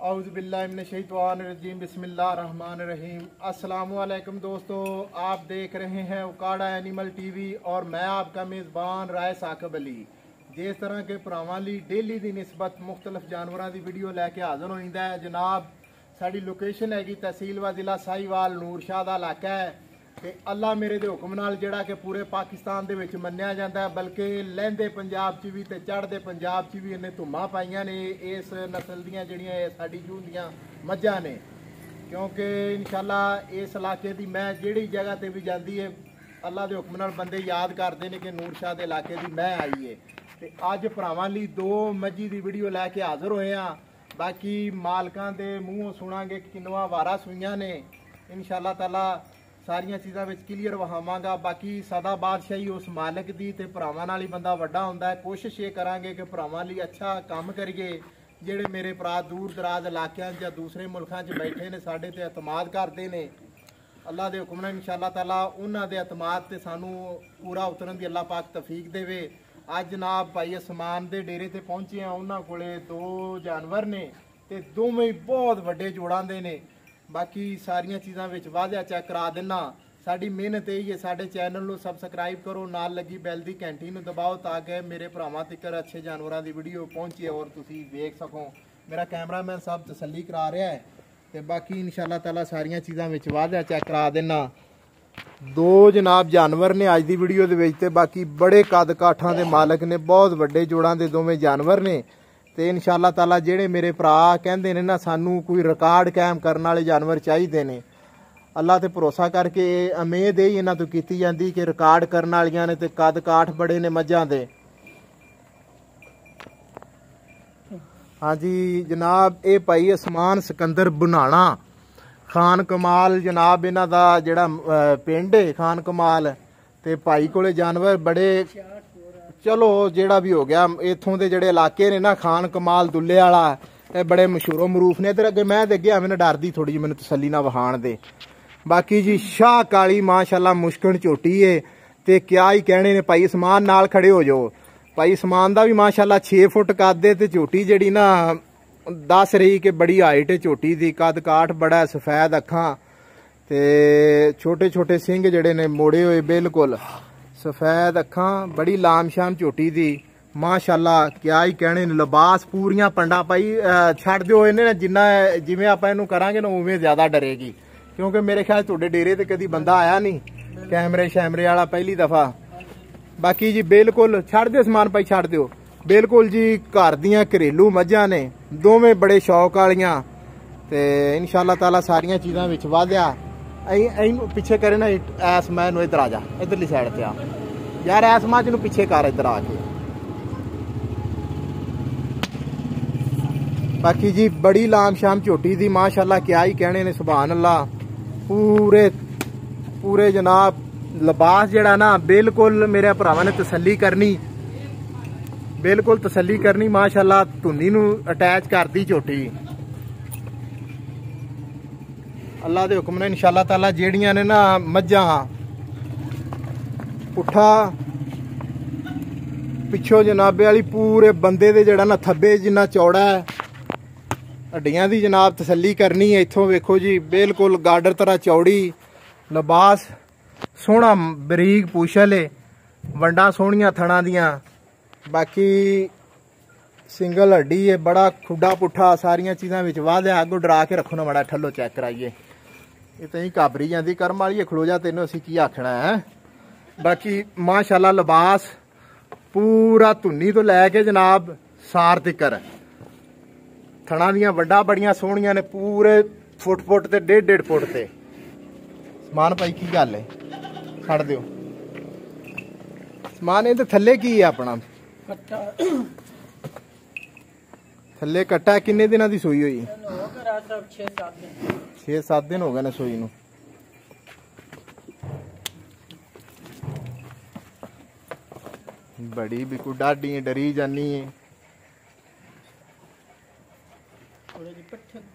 अवज़बिल्लाशतवानरजीम बसमीम अल्लाम दोस्तों, आप देख रहे हैं उकाड़ा एनिमल टीवी और मैं आपका मेज़बान राय साकब अली। जिस तरह के भरावानी डेली की नस्बत मुख्तलिफ़ जानवरों की वीडियो लैके हाजिर होता है, जनाब साड़ी लोकेशन हैगी तहसील व जिला साहिवाल नूर शाह का इलाका है। ਤੇ ਅੱਲਾ ਮੇਰੇ ਦੇ ਹੁਕਮ ਨਾਲ ਜਿਹੜਾ ਕਿ ਪੂਰੇ ਪਾਕਿਸਤਾਨ ਦੇ ਵਿੱਚ ਮੰਨਿਆ ਜਾਂਦਾ ਹੈ, ਬਲਕਿ ਲਹਿੰਦੇ ਪੰਜਾਬ 'ਚ ਵੀ ਤੇ ਚੜ੍ਹਦੇ ਪੰਜਾਬ 'ਚ ਵੀ ਇਹਨੇ ਧੁੰਮਾਂ ਪਾਈਆਂ ਨੇ, ਇਸ ਨਸਲ ਦੀਆਂ ਜਿਹੜੀਆਂ ਇਹ ਸਾਡੀ ਜੂੰਦੀਆਂ ਮੱਝਾਂ ਨੇ। ਕਿਉਂਕਿ ਇਨਸ਼ਾਅੱਲਾ ਇਸ ਇਲਾਕੇ ਦੀ ਮੈਂ ਜਿਹੜੀ ਜਗ੍ਹਾ ਤੇ ਵੀ ਜਾਂਦੀ ਹੈ ਅੱਲਾ ਦੇ ਹੁਕਮ ਨਾਲ ਬੰਦੇ ਯਾਦ ਕਰਦੇ ਨੇ ਕਿ ਨੂਰ ਸ਼ਾਹ ਦੇ ਇਲਾਕੇ ਦੀ ਮੈਂ ਆਈ ਏ। ਤੇ ਅੱਜ ਭਰਾਵਾਂ ਲਈ ਦੋ ਮੱਝੀ ਦੀ ਵੀਡੀਓ ਲੈ ਕੇ ਹਾਜ਼ਰ ਹੋਏ ਆ। ਬਾਕੀ ਮਾਲਕਾਂ ਦੇ ਮੂੰਹੋਂ ਸੁਣਾਂਗੇ ਕਿ ਕਿੰਨਵਾ ਵਾਰਾ ਸੂਈਆਂ ਨੇ। ਇਨਸ਼ਾਅੱਲਾ ਤਾਲਾ ਸਾਰੀਆਂ ਚੀਜ਼ਾਂ ਵਿੱਚ ਕਲੀਅਰ ਵਹਾਵਾਂਗਾ ਬਾਕੀ ਸਦਾ ਬਾਦਸ਼ਾਹੀ ਉਸ ਮਾਲਕ ਦੀ ਤੇ ਭਰਾਵਾਂ ਨਾਲ ਹੀ ਬੰਦਾ ਵੱਡਾ ਹੁੰਦਾ ਹੈ। ਕੋਸ਼ਿਸ਼ ਇਹ ਕਰਾਂਗੇ ਕਿ ਭਰਾਵਾਂ ਲਈ ਅੱਛਾ ਕੰਮ ਕਰੀਏ। ਜਿਹੜੇ ਮੇਰੇ ਭਰਾ ਦੂਰ ਦਰਾਜ਼ ਇਲਾਕਿਆਂ 'ਚ ਜਾਂ ਦੂਸਰੇ ਮੁਲਕਾਂ 'ਚ ਬੈਠੇ ਨੇ, ਸਾਡੇ ਤੇ ਇਤਮਾਦ ਕਰਦੇ ਨੇ। ਅੱਲਾ ਦੇ ਹੁਕਮ ਨਾਲ ਇਨਸ਼ਾਅੱਲਾ ਤਾਲਾ ਉਹਨਾਂ ਦੇ ਇਤਮਾਦ ਤੇ ਸਾਨੂੰ ਪੂਰਾ ਉਤਰਨ ਦੀ ਅੱਲਾ ਪਾਕ ਤੌਫੀਕ ਦੇਵੇ। ਅੱਜ ਜਨਾਬ ਭਾਈ ਅਸਮਾਨ ਦੇ ਡੇਰੇ ਤੇ ਪਹੁੰਚੇ ਆ ਉਹਨਾਂ ਕੋਲੇ ਦੋ ਜਾਨਵਰ ਨੇ ਤੇ ਦੋਵੇਂ ਹੀ ਬਹੁਤ ਵੱਡੇ ਜੋੜਾਂ ਦੇ ਨੇ। ਬਾਕੀ ਸਾਰੀਆਂ ਚੀਜ਼ਾਂ ਵਿੱਚ ਵਾਧਿਆ ਚੈੱਕ ਕਰਾ ਦੇਣਾ ਸਾਡੀ ਮਿਹਨਤ ਇਹ ਹੈ, ਸਾਡੇ ਚੈਨਲ ਨੂੰ ਸਬਸਕ੍ਰਾਈਬ ਕਰੋ, ਨਾਲ ਲੱਗੀ ਬੈਲ ਦੀ ਘੰਟੀ ਨੂੰ ਦਬਾਓ ਤਾਂ ਕਿ ਮੇਰੇ ਭਰਾਵਾਂ ਤੱਕ ਅੱਛੇ ਜਾਨਵਰਾਂ ਦੀ ਵੀਡੀਓ ਪਹੁੰਚੇ ਔਰ ਤੁਸੀਂ ਵੇਖ ਸਕੋ। ਮੇਰਾ ਕੈਮਰਾਮੈਨ ਸਭ ਤਸੱਲੀ ਕਰਾ ਰਿਹਾ ਹੈ ਤੇ ਬਾਕੀ ਇਨਸ਼ਾਅੱਲਾ ਤਾਲਾ ਸਾਰੀਆਂ ਚੀਜ਼ਾਂ ਵਿੱਚ ਵਾਧਿਆ ਚੈੱਕ ਕਰਾ ਦੇਣਾ ਦੋ ਜਨਾਬ ਜਾਨਵਰ ਨੇ ਅੱਜ ਦੀ ਵੀਡੀਓ ਦੇ ਵਿੱਚ ਤੇ ਬਾਕੀ ਬੜੇ ਕੱਦ ਕਾਠਾਂ ਦੇ ਮਾਲਕ ਨੇ, ਬਹੁਤ ਵੱਡੇ ਜੋੜਾਂ ਦੇ ਦੋਵੇਂ ਜਾਨਵਰ ਨੇ। ਤੇ ਇਨਸ਼ਾਅੱਲਾ ਤਾਲਾ ਜਿਹੜੇ ਮੇਰੇ ਭਰਾ ਕਹਿੰਦੇ ਨੇ ਨਾ, ਸਾਨੂੰ ਕੋਈ ਰਿਕਾਰਡ ਕਾਇਮ ਕਰਨ ਵਾਲੇ ਜਾਨਵਰ ਚਾਹੀਦੇ ਨੇ। ਅੱਲਾ ਤੇ ਭਰੋਸਾ ਕਰਕੇ ਉਮੀਦ ਹੀ ਇਹਨਾਂ ਤੋਂ ਕੀਤੀ ਜਾਂਦੀ ਕਿ ਰਿਕਾਰਡ ਕਰਨ ਵਾਲੀਆਂ ਨੇ ਤੇ ਕੱਦ ਕਾਠ ਬੜੇ ਨੇ ਮੱਝਾਂ ਦੇ। ਹਾਂਜੀ, ਜਨਾਬ, ਇਹ ਭਾਈ ਅਸਮਾਨ ਸਿਕੰਦਰ ਬੁਨਾਣਾ, ਖਾਨ ਕਮਾਲ ਜਨਾਬ, ਇਹਨਾਂ ਦਾ ਜਿਹੜਾ ਪਿੰਡ ਹੈ ਖਾਨ ਕਮਾਲ। ਤੇ ਭਾਈ ਕੋਲੇ ਜਾਨਵਰ ਬੜੇ ਚਲੋ, ਜਿਹੜਾ ਵੀ ਹੋ ਗਿਆ, ਇਥੋਂ ਦੇ ਜਿਹੜੇ ਇਲਾਕੇ ਨੇ ਨਾ, ਖਾਨ ਕਮਾਲ, ਦੁੱਲੇ ਵਾਲਾ, ਇਹ ਬੜੇ ਮਸ਼ਹੂਰੋ ਮਰੂਫ ਨੇ। ਤੇ ਅੱਗੇ ਮੈਂ ਤੇ ਅੱਗੇ ਐਵੇਂ ਨਾ ਡਰਦੀ ਥੋੜੀ ਜਿਹੀ, ਮੈਨੂੰ ਤਸੱਲੀ ਨਾ ਵਹਾਣ ਦੇ। ਬਾਕੀ ਜੀ, ਸ਼ਾਹ ਕਾਲੀ, ਮਾਸ਼ਾਅੱਲਾ ਮੁਸ਼ਕਣ ਝੋਟੀ ਏ। ਤੇ ਕਿਆ ਹੀ ਕਹਿਣੇ ਨੇ, ਭਾਈ ਸਮਾਨ ਨਾਲ ਖੜੇ ਹੋ ਜਾਓ। ਭਾਈ ਸਮਾਨ ਦਾ ਵੀ ਮਾਸ਼ਾਅੱਲਾ 6 ਫੁੱਟ ਕੱਦ ਏ, ਤੇ ਝੋਟੀ ਜਿਹੜੀ ਨਾ, ਦੱਸ ਰਹੀ ਕਿ ਬੜੀ ਹਾਈਟ ਏ ਝੋਟੀ ਦੀ। ਕੱਦ ਕਾਠ ਬੜਾ, ਸਫੈਦ ਅੱਖਾਂ। ਤੇ ਛੋਟੇ ਛੋਟੇ ਸਿੰਘ ਜਿਹੜੇ ਨੇ, ਮੋੜੇ ਹੋਏ ਬਿਲਕੁਲ। ਸਫੈਦ ਅੱਖਾਂ, ਬੜੀ ਲਾਮਸ਼ਾਮ ਝੋਟੀ ਦੀ। ਮਾਸ਼ਾਅੱਲਾ, ਕਿਆ ਹੀ ਕਹਿਣੇ ਨੇ, ਲਿਬਾਸ ਪੂਰੀਆਂ ਪੰਡਾ ਭਾਈ ਛੱਡ ਦਿਓ ਇਹਨੇ ਨਾ, ਜਿੰਨਾ, ਜਿਵੇਂ ਆਪਾਂ ਇਹਨੂੰ ਕਰਾਂਗੇ ਨਾ, ਉਵੇਂ ਜ਼ਿਆਦਾ ਡਰੇਗੀ। ਕਿਉਂਕਿ ਮੇਰੇ ਖਿਆਲ ਤੁਹਾਡੇ ਡੇਰੇ ਤੇ ਕਦੀ ਬੰਦਾ ਆਇਆ ਨਹੀਂ, ਕੈਮਰੇ ਸ਼ੈਮਰੇ ਵਾਲਾ ਪਹਿਲੀ ਦਫਾ। ਬਾਕੀ ਜੀ, ਬਿਲਕੁਲ, ਛੱਡ ਦਿਓ ਸਮਾਨ ਭਾਈ, ਛੱਡ ਦਿਓ। ਬਿਲਕੁਲ ਜੀ, ਘਰ ਦੀਆਂ ਘਰੇਲੂ ਮੱਝਾਂ ਨੇ, ਦੋਵੇਂ ਬੜੇ ਸ਼ੌਕ ਵਾਲੀਆਂ। ਤੇ ਇਨਸ਼ਾਅੱਲਾ ਤਾਲਾ ਸਾਰੀਆਂ ਚੀਜ਼ਾਂ ਵਿੱਚ ਵਾਧਿਆ। ਐਂ ਇਹਨੂੰ ਪਿੱਛੇ ਕਰੇ ਨਾ ਐਸ ਮੈਂ ਨੂੰ ਇਧਰ ਆ ਜਾ, ਇਧਰਲੀ ਸਾਈਡ ਤੇ ਆ। ਯਾਰ ਐਸ ਮੱਝ ਨੂੰ ਪਿੱਛੇ ਕਰ ਇਧਰ ਆ ਕੇ। ਬਾਕੀ ਜੀ, ਬੜੀ ਲਾਮ ਸ਼ਾਮ ਝੋਟੀ ਦੀ, ਮਾਸ਼ਾਅੱਲਾ ਕਿਆ ਹੀ ਕਹਿਣੇ ਨੇ ਸੁਭਾਨ ਅੱਲਾ ਪੂਰੇ ਪੂਰੇ ਜਨਾਬ, ਲਿਬਾਸ ਜਿਹੜਾ ਨਾ, ਬਿਲਕੁਲ ਮੇਰੇ ਭਰਾਵਾਂ ਨੇ ਤਸੱਲੀ ਕਰਨੀ। ਬਿਲਕੁਲ ਤਸੱਲੀ ਕਰਨੀ, ਮਾਸ਼ਾਅੱਲਾ ਧੁੰਨੀ ਨੂੰ ਅਟੈਚ ਕਰਦੀ ਝੋਟੀ। ਅੱਲਾ ਦੇ ਹੁਕਮ ਨਾਲ ਇਨਸ਼ਾਅੱਲਾ ਤਾਲਾ ਜਿਹੜੀਆਂ ਨੇ ਨਾ ਮੱਝਾਂ, ਪੁੱਠਾ, ਪਿੱਛੋਂ ਜਨਾਬੇ ਵਾਲੀ ਪੂਰੇ ਬੰਦੇ ਦੇ ਜਿਹੜਾ ਨਾ ਥੱਬੇ ਜਿੰਨਾ ਚੌੜਾ ਹੈ, ਹੱਡੀਆਂ ਦੀ ਜਨਾਬ ਤਸੱਲੀ ਕਰਨੀ ਹੈ, ਇੱਥੋਂ ਵੇਖੋ ਜੀ, ਬਿਲਕੁਲ ਗਾਰਡਰ ਤਰ੍ਹਾਂ ਚੌੜੀ, ਲਿਬਾਸ, ਸੋਹਣਾ ਬਰੀਕ ਪੂਛਲ ਏ, ਵੰਡਾਂ ਸੋਹਣੀਆਂ ਥਣਾਂ ਦੀਆਂ, ਬਾਕੀ ਸਿੰਗਲ ਹੱਡੀ ਏ, ਬੜਾ ਖੁੱਡਾ ਪੁੱਠਾ, ਸਾਰੀਆਂ ਚੀਜ਼ਾਂ ਵਿੱਚ ਵਾਧਿਆ ਅੱਗੋਂ ਡਰਾ ਕੇ ਰੱਖੋ ਨਾ ਮੜਾ, ਠੱਲੋ ਚੈੱਕ ਕਰਾਈਏ। ਇਹ ਤਾਂ ਹੀ ਕਾਬਰੀ ਜਾਂਦੀ, ਕਰਮ ਵਾਲੀ ਖਲੋ ਜਾ ਤੈਨੂੰ, ਅਸੀਂ ਕੀ ਆਖਣਾ ਹੈ? ਬਾਕੀ ਮਾਸ਼ਾਅੱਲਾ ਲਿਬਾਸ ਪੂਰਾ ਧੁੰਨੀ ਤੋਂ ਲੈ ਕੇ ਜਨਾਬ ਸਾਰ ਤਿਕਰ ਥਣਾ ਦੀਆਂ ਵੱਡਾ ਬੜੀਆਂ ਸੋਹਣੀਆਂ ਨੇ, ਪੂਰੇ ਫੁੱਟ ਫੁੱਟ ਤੇ, ਡੇਢ ਡੇਢ ਫੁੱਟ ਤੇ। ਸਮਾਨ ਭਾਈ ਕੀ ਗੱਲ ਹੈ ਛੱਡ ਦਿਓ। ਸਮਾਨ ਇਹਦੇ ਥੱਲੇ ਕੀ ਹੈ ਆਪਣਾ? ਥੱਲੇ ਕੱਟਾ ਕਿੰਨੇ ਦਿਨਾਂ ਦੀ ਸੂਈ ਹੋਈ? ਹੋ ਗਿਆ ਰਾਤ 6-7 ਦਿਨ। 6-7 ਦਿਨ ਹੋ ਗਏ ਨੇ ਸੂਈ ਨੂੰ। ਬੜੀ ਕੋ ਡਾਢੀ ਡਰੀ ਜਾਨੀ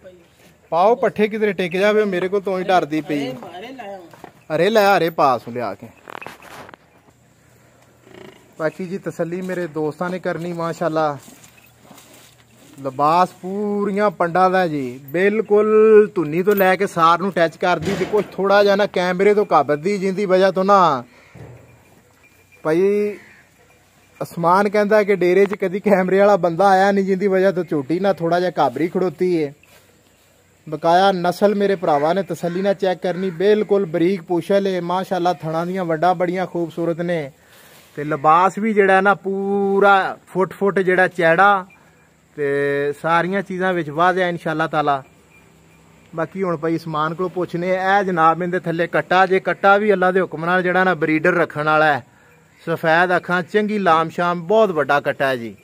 ਪਈ। ਪਾਓ ਪੱਠੇ ਕਿਧਰੇ ਟਿਕ ਜਾਵੇ ਮੇਰੇ ਕੋਲ ਤੋਂ ਹੀ ਡਰਦੀ ਪਈ। ਅਰੇ ਲੈ ਅਰੇ ਪਾਸ ਲਿਆ ਕੇ। ਬਾਕੀ ਜੀ ਤਸੱਲੀ ਮੇਰੇ ਦੋਸਤਾਂ ਨੇ ਕਰਨੀ ਮਾਸ਼ਾਅੱਲਾ। ਲਿਬਾਸ ਪੂਰੀਆਂ ਪੰਡਾਂ ਦਾ ਜੀ। ਬਿਲਕੁਲ ਧੁੰਨੀ ਤੋਂ ਲੈ ਕੇ ਸਾਰ ਨੂੰ ਟੱਚ ਕਰਦੀ ਤੇ ਕੁਝ ਥੋੜਾ ਜਿਹਾ ਨਾ ਕੈਮਰੇ ਤੋਂ ਕਾਬਦੀ ਜਿੰਦੀ ਵਜ੍ਹਾ ਤੋਂ ਨਾ ਭਾਈ ਅਸਮਾਨ ਕਹਿੰਦਾ ਕਿ ਡੇਰੇ 'ਚ ਕਦੀ ਕੈਮਰੇ ਵਾਲਾ ਬੰਦਾ ਆਇਆ ਨਹੀਂ, ਜਿੰਦੀ ਵਜ੍ਹਾ ਤੋਂ ਝੋਟੀ ਨਾ ਥੋੜਾ ਜਿਹਾ ਕਾਬਰੀ ਖੜੋਤੀ ਏ। ਬਕਾਇਆ ਨਸਲ ਮੇਰੇ ਭਰਾਵਾ ਨੇ ਤਸੱਲੀ ਨਾਲ ਚੈੱਕ ਕਰਨੀ, ਬਿਲਕੁਲ ਬਰੀਕ ਪੁਸ਼ਲ ਏ, ਮਾਸ਼ਾਅੱਲਾ ਥਣਾ ਦੀਆਂ ਵੱਡਾ ਬੜੀਆਂ ਖੂਬਸੂਰਤ ਨੇ। ਤੇ ਲਿਬਾਸ ਵੀ ਜਿਹੜਾ ਨਾ ਪੂਰਾ ਫੁੱਟ ਫੁੱਟ ਜਿਹੜਾ ਚੈੜਾ ਤੇ ਸਾਰੀਆਂ ਚੀਜ਼ਾਂ ਵਿੱਚ ਵਾਧਿਆ ਇਨਸ਼ਾਅੱਲਾ ਤਾਲਾ। ਬਾਕੀ ਹੁਣ ਭਾਈ ਸਮਾਨ ਕੋਲ ਪੁੱਛਨੇ ਇਹ ਜਨਾਬ ਇਹਦੇ ਥੱਲੇ ਕੱਟਾ, ਜੇ ਕੱਟਾ ਵੀ ਅੱਲਾ ਦੇ ਹੁਕਮ ਨਾਲ ਜਿਹੜਾ ਨਾ ਬਰੀਡਰ ਰੱਖਣ ਵਾਲਾ ਹੈ, ਸਫੈਦ ਅੱਖਾਂ, ਚੰਗੀ ਲਾਮ ਸ਼ਾਮ, ਬਹੁਤ ਵੱਡਾ ਕੱਟਾ ਹੈ ਜੀ।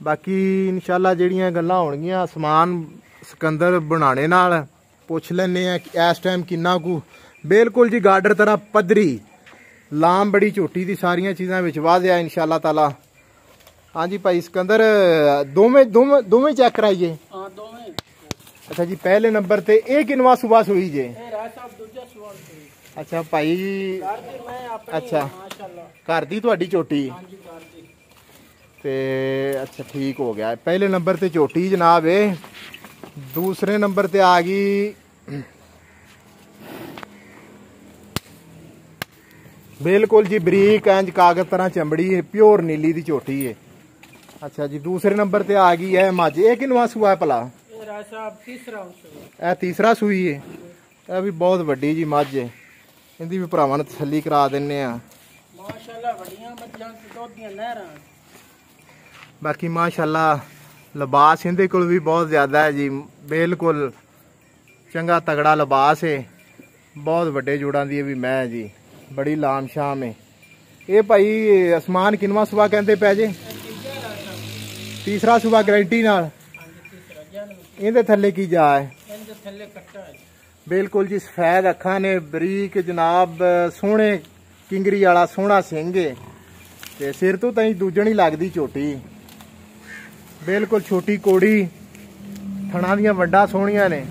ਬਾਕੀ ਇਨਸ਼ਾਅੱਲਾ ਜਿਹੜੀਆਂ ਗੱਲਾਂ ਹੋਣਗੀਆਂ, ਸਮਾਨ ਸਿਕੰਦਰ ਬਣਾਣੇ ਨਾਲ ਪੁੱਛ ਲੈਨੇ ਆ ਇਸ ਟਾਈਮ ਕਿੰਨਾ ਕੁ, ਬਿਲਕੁਲ ਜੀ ਗਾਰਡਰ ਤਰ੍ਹਾਂ ਪੱਧਰੀ, ਲਾਮ ਬੜੀ ਝੋਟੀ ਦੀ ਸਾਰੀਆਂ ਚੀਜ਼ਾਂ ਵਿੱਚ ਵਾਧਿਆ ਇਨਸ਼ਾਅੱਲਾ ਤਾਲਾ। ਹਾਂਜੀ ਭਾਈ ਸਿਕੰਦਰ ਦੋਵੇਂ ਦੋਵੇਂ ਦੋਵੇਂ ਚੈੱਕ ਕਰਾਈਏ ਹਾਂ ਦੋਵੇਂ। ਅੱਛਾ ਜੀ ਪਹਿਲੇ ਨੰਬਰ ਤੇ ਇਹ ਕਿਨਵਾ ਸੁਬਾ ਸੂਈ ਜੇ? ਇਹ ਰਾਜ ਸਾਹਿਬ ਦੂਜਾ ਸਵਾਲ ਸੀ। ਅੱਛਾ ਭਾਈ ਘਰ ਦੀ ਮੈਂ ਆਪਣੀ ਅੱਛਾ। ਮਾਸ਼ਾਅੱਲਾ। ਘਰ ਦੀ ਤੁਹਾਡੀ ਝੋਟੀ ਹਾਂਜੀ ਘਰ ਦੀ। ਤੇ ਅੱਛਾ ਠੀਕ ਹੋ ਗਿਆ। ਪਹਿਲੇ ਨੰਬਰ ਤੇ ਝੋਟੀ ਜਨਾਬ ਏ। ਦੂਸਰੇ ਨੰਬਰ ਤੇ ਆ ਗਈ। ਬਿਲਕੁਲ ਜੀ ਹੈ ਪਿਓਰ ਨੀਲੀ ਦੀ ਝੋਟੀ ਏ ਅੱਛਾ ਜੀ ਦੂਸਰੇ ਨੰਬਰ ਤੇ ਆ ਗਈ ਹੈ ਮੱਝ। ਇਹ ਹੈ ਤੀਸਰਾ ਸੂਈ ਏ। ਇਹ ਵੀ ਬਹੁਤ ਵੱਡੀ ਜੀ ਮੱਝ। ਏ ਇਹਦੀ ਵੀ ਭਰਾਵਾਂ ਨੂੰ ਤਸੱਲੀ ਕਰਾ ਦਿੰਨੇ ਆ। ਮਾਸ਼ਾਅੱਲਾ ਵੱਡੀਆਂ ਮੱਝਾਂ ਦੁੱਧ ਦੀਆਂ ਨਹਿਰਾਂ। ਬਾਕੀ ਮਾਸ਼ਾਅੱਲਾ ਲਿਬਾਸ ਇਹਦੇ ਕੋਲ ਵੀ ਬਹੁਤ ਜ਼ਿਆਦਾ ਹੈ ਜੀ। ਬਿਲਕੁਲ ਚੰਗਾ ਤਗੜਾ ਲਿਬਾਸ ਹੈ ਬਹੁਤ ਵੱਡੇ ਜੋੜਾਂ ਦੀ ਇਹ ਵੀ ਮੈਂ ਹੈ ਜੀ। ਬੜੀ ਲਾਮ ਸ਼ਾਮ ਹੈ ਇਹ ਭਾਈ ਅਸਮਾਨ ਕਿਨਵਾ ਸੁਬਾ ਕਹਿੰਦੇ ਪੈ ਜੇ? ਤੀਸਰਾ ਸੁਬਾ ਗਰੰਟੀ ਨਾਲ। ਇਹਦੇ ਥੱਲੇ ਕੀ ਜਾ ਹੈ? ਇਹਦੇ ਥੱਲੇ ਕੱਟਾ ਹੈ ਬਿਲਕੁਲ ਜੀ, ਸਫੈਦ ਅੱਖਾਂ ਨੇ ਬਰੀਕ ਜਨਾਬ, ਸੋਹਣੇ ਕਿੰਗਰੀ ਵਾਲਾ ਸੋਹਣਾ ਸਿੰਘ ਹੈ ਤੇ ਸਿਰ ਤੋਂ ਤਾਂ ਹੀ ਦੂਜਣ ਲੱਗਦੀ ਝੋਟੀ। ਬਿਲਕੁਲ ਛੋਟੀ ਕੋੜੀ, ਥਣਾ ਦੀਆਂ ਵੱਡਾ ਸੋਹਣੀਆਂ ਨੇ।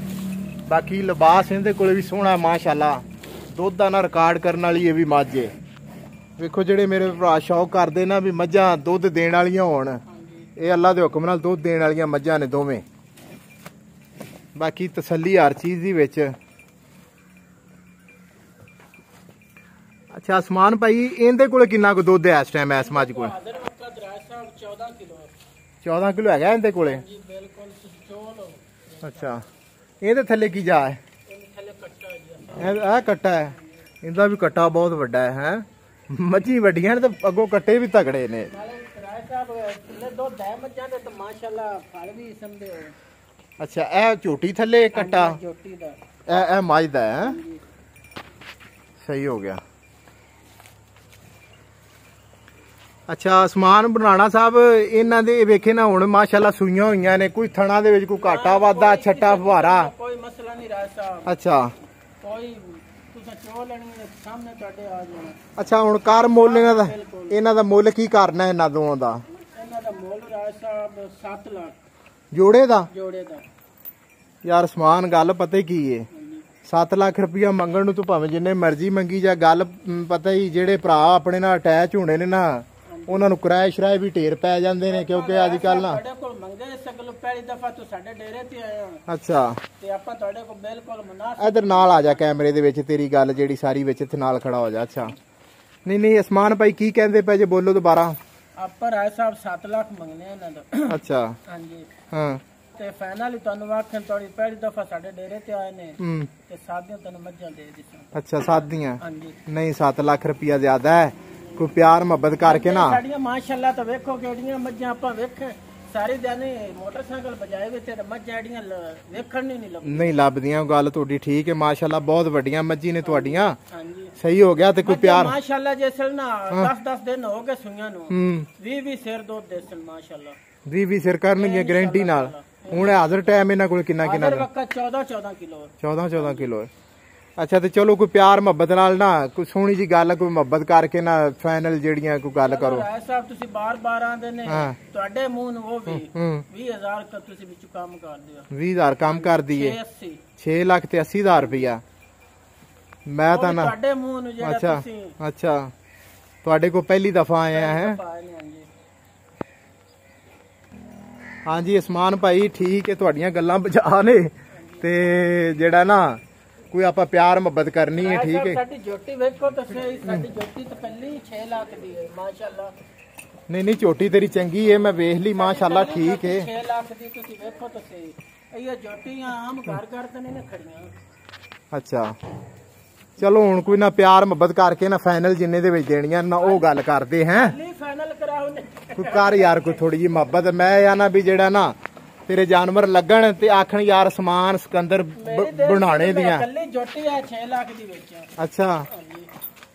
ਬਾਕੀ ਲਿਬਾਸ ਇਹਦੇ ਕੋਲੇ ਵੀ ਸੋਹਣਾ, ਮਾਸ਼ਾਅੱਲਾ। ਦੁੱਧ ਦਾ ਨਾ ਰਿਕਾਰਡ ਕਰਨ ਵਾਲੀ ਇਹ ਵੀ ਮੱਝ ਹੈ ਵੇਖੋ ਜਿਹੜੇ ਮੇਰੇ ਭਰਾ ਸ਼ੌਕ ਕਰਦੇ ਨਾ ਵੀ ਮੱਝਾਂ ਦੁੱਧ ਦੇਣ ਵਾਲੀਆਂ ਹੋਣ। ਇਹ ਅੱਲਾ ਦੇ ਹੁਕਮ ਨਾਲ ਦੁੱਧ ਦੇਣ ਵਾਲੀਆਂ ਮੱਝਾਂ ਨੇ ਦੋਵੇਂ। ਬਾਕੀ ਤਸੱਲੀ ਹਰ ਚੀਜ਼ ਦੀ ਵਿੱਚ। ਅੱਛਾ, ਅਸਮਾਨ ਭਾਈ, ਇਹਦੇ ਕੋਲੇ ਕਿੰਨਾ ਕੁ ਦੁੱਧ ਹੈ ਇਸ ਟਾਈਮ ਐਸ ਮੱਝ ਕੋਲ? 14 ਕਿਲੋ 14 ਕਿਲੋ ਹੈਗਾ ਇਹਦੇ ਕੋਲੇ? ਜੀ ਬਿਲਕੁਲ ਚੋਲ ਅੱਛਾ, ਇਹਦੇ ਥੱਲੇ ਕੀ ਜਾ ਹੈ? ਕੱਟਾ ਹੈ ਜੀ ਇਹ ਕੱਟਾ ਹੈ। ਇਹਦਾ ਵੀ ਕੱਟਾ ਬਹੁਤ ਵੱਡਾ ਹੈ ਹੈ? ਮੱਝੀ ਵੱਡੀਆਂ ਨੇ ਤੇ ਅੱਗੋਂ ਕੱਟੇ ਵੀ ਤਗੜੇ ਨੇ। ਸਾਹਿਬ ਕਿੰਨੇ ਦੁੱਧ ਹੈ ਮੱਝਾਂ ਦੇ ਤਾਂ ਮਾਸ਼ਾਅੱਲਾ ਫਲ ਵੀ ਸਮਝਦੇ ਹੋ। ਅੱਛਾ ਇਹ ਝੋਟੀ ਥੱਲੇ ਕੱਟਾ? ਜੋਟੀ ਦਾ। ਇਹ ਇਹ ਮੱਝ ਦਾ ਹੈ? ਸਹੀ ਹੋ ਗਿਆ। ਅੱਛਾ ਸਮਾਨ ਬਣਾਣਾ ਸਾਹਿਬ ਇਹਨਾਂ ਦੇ ਵੇਖੇ ਨਾ ਹੁਣ ਮਾਸ਼ਾਅੱਲਾ ਸੂਈਆਂ ਹੋਈਆਂ ਨੇ ਕੋਈ ਥਣਾ ਦੇ ਵਿੱਚ ਕੋਈ ਘਾਟਾ ਵਾਧਾ ਛੱਟਾ ਫੁਹਾਰਾ? ਕੋਈ ਮਸਲਾ ਨਹੀਂ ਰਾਜ ਸਾਹਿਬ। ਅੱਛਾ। ਕੋਈ ਚੋ ਲੈਣੀ ਹੈ ਸਾਹਮਣੇ ਤੁਹਾਡੇ ਆ ਜਾਣਾ। ਅੱਛਾ ਹੁਣ ਕਰ ਮੁੱਲ ਇਹਨਾਂ ਦਾ ਇਹਨਾਂ ਦਾ ਮੁੱਲ ਕੀ ਕਰਨਾ ਇਹਨਾਂ ਦੋਵਾਂ ਦਾ? ਇਹਨਾਂ ਦਾ ਮੁੱਲ ਰਾਜ ਸਾਹਿਬ 7 ਲੱਖ। ਜੋੜੇ ਦਾ? ਜੋੜੇ ਦਾ। ਯਾਰ ਸਮਾਨ ਗੱਲ ਪਤਾ ਹੀ ਕੀ ਏ। 7 ਲੱਖ ਰੁਪਇਆ ਮੰਗਣ ਨੂੰ ਤੂੰ ਭਾਵੇਂ ਜਿੰਨੇ ਮਰਜ਼ੀ ਮੰਗੀ ਜਾ ਗੱਲ ਮ, ਪਤਾ ਹੀ ਜਿਹੜੇ ਭਰਾ ਆਪਣੇ ਨਾਲ ਅਟੈਚ ਹੋਣੇ ਨੇ ਨਾ ਉਹਨਾਂ ਨੂੰ ਕਿਰਾਏ ਸ਼ਰਾਏ ਵੀ ਢੇਰ ਪੈ ਜਾਂਦੇ ਨੇ ਕਿਉਂਕਿ ਅੱਜ ਕੱਲ ਨਾ ਤੁਹਾਡੇ ਕੋਲ ਪਹਿਲੀ ਦਫਾ ਤੂੰ ਸਾਡੇ ਡੇਰੇ ਤੇ ਆਏ ਹੋ ਅੱਛਾ। ਤੇ ਆਪਾਂ ਤੁਹਾਡੇ ਕੋਲ ਬਿਲਕੁਲ ਮੁਨਾਸਿਬ ਇਧਰ ਨਾਲ ਆ ਜਾ ਕੈਮਰੇ ਦੇ ਵਿੱਚ ਤੇਰੀ ਗੱਲ ਜਿਹੜੀ ਸਾਰੀ ਵਿੱਚ ਇੱਥੇ ਨਾਲ ਖੜਾ ਹੋ ਜਾ ਅੱਛਾ। ਨਹੀਂ ਨਹੀਂ ਅਸਮਾਨ ਭਾਈ ਕੀ ਕਹਿੰਦੇ ਪਏ ਜੇ? ਬੋਲੋ ਦੁਬਾਰਾ। ਆਪਾਂ ਰਾਜ ਸਾਹਿਬ 7 ਲੱਖ ਮੰਗਨੇ ਆ ਇਹਨਾਂ ਦਾ ਅੱਛਾ। ਹਾਂਜੀ। ਹਾਂ। ਤੇ ਫਾਈਨਲ ਤੁਹਾਨੂੰ ਆਖਣ ਤੁਹਾਡੀ ਪਹਿਲੀ ਦਫਾ ਸਾਡੇ ਡੇਰੇ ਤੇ ਆਏ ਨੇ। ਹੂੰ। ਤੇ ਸਾਦੀਆਂ ਤੈਨੂੰ ਮੱਝਾਂ ਦੇ ਦਿੱਤੀਆਂ। ਅੱਛਾ ਸਾਦੀਆਂ ਹਾਂਜੀ। ਨਹੀਂ 7 ਲੱਖ ਰੁਪਇਆ ਜ਼ਿਆਦਾ ਹੈ। ਕੋਈ ਪਿਆਰ ਮੁਹੱਬਤ ਕਰਕੇ ਨਾ। ਸਾਡੀਆਂ ਮਾਸ਼ਾਅੱਲਾ ਤਾਂ ਵੇਖੋ ਕਿਹੜੀਆਂ ਮੱਝਾਂ ਆਪਾਂ ਵੇਖੇ। ਸਾਰੇ ਦਿਨ ਮੋਟਰਸਾਈਕਲ ਬਜਾਏ ਵਿੱਚ ਤੇ ਮੱਝਾਂ ਜਿਹੜੀਆਂ ਲ- ਵੇਖਣ ਨੂੰ ਨਹੀਂ ਲੱਗ ਨਹੀਂ ਲੱਭਦੀਆਂ ਉਹ ਗੱਲ ਤੁਹਾਡੀ ਠੀਕ ਹੈ। ਮਾਸ਼ਾਅੱਲਾ ਬਹੁਤ ਵੱਡੀਆਂ ਮੱਝੀ ਨੇ ਤੁਹਾਡੀਆਂ। ਹਾਂਜੀ। ਸਹੀ ਹੋ ਗਿਆ ਤੇ ਕੋਈ ਪਿਆਰ। ਮਾਸ਼ਾਅੱਲਾ ਜਿਸਲ ਨਾ 10-10 ਦਿਨ ਹੋ ਗਏ ਸੂਈਆਂ ਨੂੰ। ਹੂੰ। 20-20 ਸਿਰ ਦੁੱਧ ਦੇਸਨ ਮਾਸ਼ਾਅੱਲਾ। ਵੀ ਵੀ ਸਿਰ ਕਰਨਗੀਆਂ ਗਾਰੰਟੀ ਨਾਲ। ਹੁਣ ਹਾਜ਼ਰ ਟਾਈਮ ਇਹਨਾਂ ਕੋਲ ਕਿੰਨਾ ਕਿੰਨਾ ਅਦਰ ਵਕਤ 14-14 ਕਿਲੋ। 14 14 ਕਿਲੋ ਹੈ। ਅੱਛਾ ਤੇ ਚਲੋ ਕੋਈ ਪਿਆਰ ਮੁਹੱਬਤ ਨਾਲ ਨਾ ਕੋਈ ਸੋਹਣੀ ਜੀ ਗੱਲ ਕੋਈ ਮੁਹੱਬਤ ਕਰਕੇ ਨਾ ਫਾਈਨਲ ਜਿਹੜੀਆਂ ਕੋਈ ਗੱਲ ਕਰੋ। ਰਾਏ ਸਾਹਿਬ ਤੁਸੀਂ ਬਾਰ-ਬਾਰ ਆਂਦੇ ਨੇ। ਤੁਹਾਡੇ ਮੂੰਹ ਨੂੰ ਉਹ ਵੀ ਹੂੰ 20000 ਕ ਤੁਸੀਂ ਵਿੱਚ ਕੰਮ ਕਰਦੇ ਹੋ। 20000 ਕੰਮ ਕਰ ਦਈਏ। 80 6 ਲੱਖ ਤੇ 80000 ਰੁਪਇਆ ਮੈਂ ਤਾਂ ਨਾ ਤੁਹਾਡੇ ਮੂੰਹ ਨੂੰ ਜਿਹੜਾ ਤੁਸੀਂ ਅੱਛਾ। ਤੁਹਾਡੇ ਕੋਲ ਪਹਿਲੀ ਦਫਾ ਆਇਆ ਹੈ? ਹਾਂਜੀ। ਅਸਮਾਨ ਭਾਈ ਠੀਕ ਹੈ ਤੁਹਾਡੀਆਂ ਗੱਲਾਂ ਬਚਾ ਨੇ। ਤੇ ਜਿਹੜਾ ਨਾ ਕੋਈ ਆਪਾਂ ਪਿਆਰ ਮੁਹੱਬਤ ਕਰਨੀ ਹੈ ਠੀਕ ਹੈ? ਸਾਡੀ ਜੋਟੀ ਵੇਖੋ ਤਾਂ ਸਹੀ ਸਾਡੀ ਜੋਟੀ ਤਾਂ ਪਹਿਲੀ 6 ਲੱਖ ਦੀ ਹੈ ਮਾਸ਼ਾਅੱਲਾ। ਨਹੀਂ ਨਹੀਂ ਝੋਟੀ ਤੇਰੀ ਚੰਗੀ ਹੈ ਮੈਂ ਵੇਖ ਲਈ ਮਾਸ਼ਾਅੱਲਾ ਠੀਕ ਹੈ। 6 ਲੱਖ ਦੀ ਤੁਸੀਂ ਵੇਖੋ ਤਾਂ ਸਹੀ। ਇਹ ਜੋਟੀਆਂ ਆਮ ਘਰ ਘਰ ਤਾਂ ਨਹੀਂ ਖੜੀਆਂ। ਅੱਛਾ। ਚਲੋ ਹੁਣ ਕੋਈ ਨਾ ਪਿਆਰ ਮੁਹੱਬਤ ਕਰਕੇ ਨਾ ਫਾਈਨਲ ਜਿੰਨੇ ਦੇ ਵਿੱਚ ਦੇਣੀਆਂ ਨਾ ਉਹ ਗੱਲ ਕਰਦੇ ਹੈ? ਲਈ ਫਾਈਨਲ ਕਰਾਓ ਕੋਈ ਕਰ ਯਾਰ ਕੋਈ ਥੋੜੀ ਜੀ ਮੁਹੱਬਤ। ਮੈਂ ਆ ਨਾ ਵੀ ਜਿਹੜਾ ਨਾ ਤੇਰੇ ਜਾਨਵਰ ਲੱਗਣ ਤੇ ਆਖਣ ਯਾਰ ਸਮਾਨ ਸਿਕੰਦਰ ਬ- ਬਣਾਣੇ ਦੀਆਂ। ਕੱਲੀ ਜੋਟੀ ਆ 6 ਲੱਖ ਦੀ ਵਿੱਚ। ਅੱਛਾ।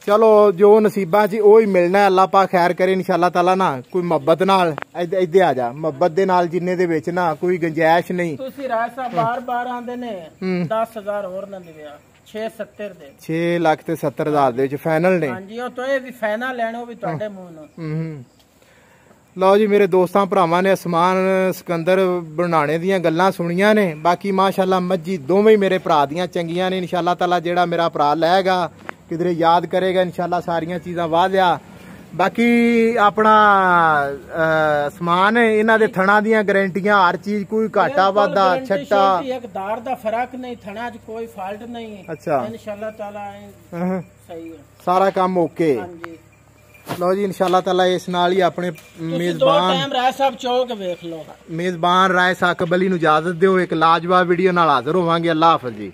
ਚਲੋ ਜੋ ਨਸੀਬਾਂ 'ਚ ਉਹ ਹੀ ਮਿਲਣਾ। ਅੱਲਾਹ ਪਾਕ ਖੈਰ ਕਰੇ ਇਨਸ਼ਾਅੱਲਾ ਤਾਲਾ ਨਾ ਕੋਈ ਮੁਹੱਬਤ ਨਾਲ ਇੱਧ- ਆ ਜਾ। ਮੁਹੱਬਤ ਦੇ ਨਾਲ ਜਿੰਨੇ ਦੇ ਵਿੱਚ ਨਾ ਕੋਈ ਗੁੰਜਾਇਸ਼ ਨਹੀਂ। ਤੁਸੀਂ ਰਾਜ ਸਾਹਿਬ ਬਾਰ-ਬਾਰ ਆਂਦੇ ਨੇ ਹੂੰ। 10000 ਹੋਰ ਨਾ ਦਿਵਿਆ 670 ਦੇ। 6 ਲੱਖ ਤੇ 70 ਹਜ਼ਾਰ ਦੇ ਵਿੱਚ ਫਾਈਨਲ ਨੇ। ਹਾਂਜੀ ਉਹ ਤੋਂ ਇਹ ਵੀ ਫਾਈਨਲ ਲੈਣੋ ਵੀ ਤੁਹਾਡੇ ਮੂੰਹ ਨੂੰ। ਹੂੰ। ਲਓ ਜੀ ਮੇਰੇ ਦੋਸਤਾਂ ਭਰਾਵਾਂ ਨੇ ਅਸਮਾਨ ਸਿਕੰਦਰ ਬਣਾਣੇ ਦੀਆਂ ਗੱਲਾਂ ਸੁਣੀਆਂ ਨੇ। ਬਾਕੀ ਮਾਸ਼ਾਅੱਲਾ ਮੱਜੀ ਦੋਵੇਂ ਹੀ ਮੇਰੇ ਭਰਾ ਦੀਆਂ ਚੰਗੀਆਂ ਨੇ। ਇਨਸ਼ਾਅੱਲਾ ਤਾਲਾ ਜਿਹੜਾ ਮੇਰਾ ਭਰਾ ਲਏਗਾ ਕਿਧਰੇ ਯਾਦ ਕਰੇਗਾ ਇਨਸ਼ਾਅੱਲਾ ਸਾਰੀਆਂ ਚੀਜ਼ਾਂ ਵਾਧਿਆ। ਬਾਕੀ ਆਪਣਾ ਅਸਮਾਨ ਇਹਨਾਂ ਦੇ ਥਣਾ ਦੀਆਂ ਗਾਰੰਟੀਆਂ ਹਰ ਚੀਜ਼ ਕੋਈ ਘਾਟਾ ਵਾਧਾ ਗਾਰੰਟੀ ਛੱਟਾ। ਸ਼ੋਰਟੀ, ਇੱਕ ਦਾਰ ਦਾ ਫ਼ਰਕ ਨਹੀਂ ਥਣਾ 'ਚ ਕੋਈ ਫਾਲਟ ਨਹੀਂ। ਅੱਛਾ। ਇਨਸ਼ਾਅੱਲਾ ਤਾਲਾ ਹਾਂ, ਸਹੀ ਹੈ। ਸਾਰਾ ਕੰਮ ਓਕੇ। ਹਾਂਜੀ। ਲਓ ਜੀ ਇਨਸ਼ਾਅੱਲਾ ਤਾਲਾ ਇਸ ਨਾਲ ਹੀ ਆਪਣੇ ਮੇਜ਼ਬਾਨ ਟਾਈਮ ਰਾਜ ਸਾਹਿਬ ਚੌਕ ਵੇਖ ਲਓ। ਮੇਜ਼ਬਾਨ ਰਾਏ ਸਾਕਬ ਅਲੀ ਨੂੰ ਇਜਾਜ਼ਤ ਦਿਓ ਇੱਕ ਲਾਜਵਾਬ ਵੀਡੀਓ ਨਾਲ ਹਾਜ਼ਰ ਹੋਵਾਂਗੇ। ਅੱਲਾਹ ਹਾਫਿਜ਼ ਜੀ।